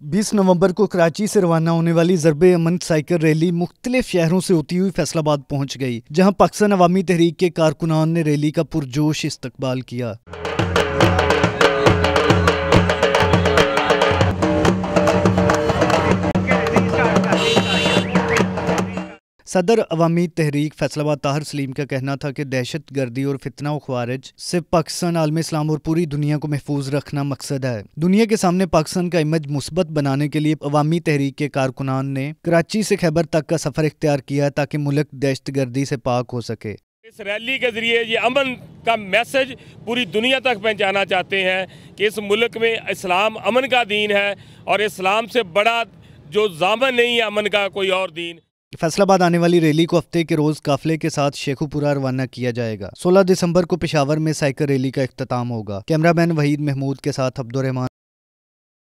بیس نومبر کو کراچی سے روانہ ہونے والی ضرب امن سائیکل ریلی مختلف شہروں سے ہوتی ہوئی فیصل آباد پہنچ گئی، جہاں پاکستان عوامی تحریک کے کارکنان نے ریلی کا پرجوش استقبال کیا۔ صدر عوامی تحریک فیصل آباد طاہر سلیم کا کہنا تھا کہ دہشت گردی اور فتنہ و خوارج سے پاکستان، عالم اسلام اور پوری دنیا کو محفوظ رکھنا مقصد ہے۔ دنیا کے سامنے پاکستان کا امیج مثبت بنانے کے لیے عوامی تحریک کے کارکنان نے کراچی سے خیبر تک کا سفر اختیار کیا تاکہ ملک دہشت گردی سے پاک ہو سکے۔ اس ریلی کے ذریعے یہ امن کا میسج پوری دنیا تک پہنچانا چاہتے ہیں کہ اس ملک میں اسلام امن کا دین ہے اور اسلام سے بڑا جو زامن نہیں ہے امن کا، کوئی اور دین۔ فیصل آباد آنے والی ریلی کو ہفتے کے روز قافلے کے ساتھ شیخو پورا روانہ کیا جائے گا۔ سولہ دسمبر کو پشاور میں سائیکل ریلی کا اختتام ہوگا۔ کیمرہ مین وحید محمود کے ساتھ عبد الرحمان